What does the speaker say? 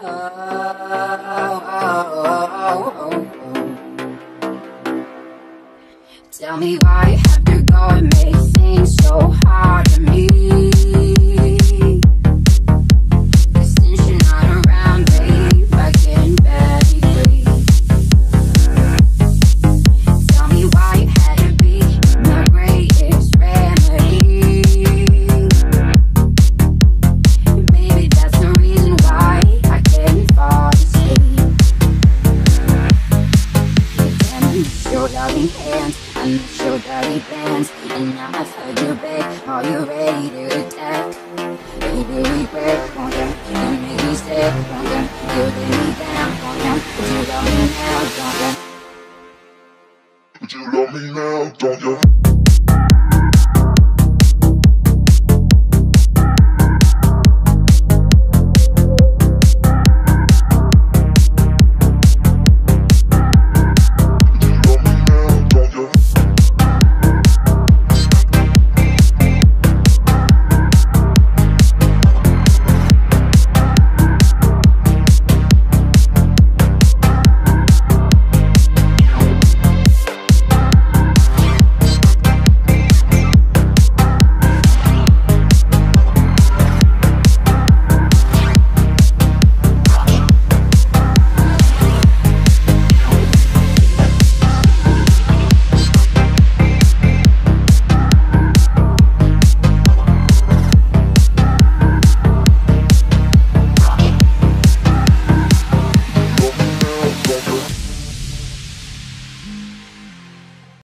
Tell me why have to go and make things so hard Your loving hands, I miss your dirty bands, and now I've heard you beg, are you ready to attack? Maybe regret, oh yeah, you made me sick, oh yeah, you let me down, oh yeah, but you love me now, don't ya? But you love me now, don't you?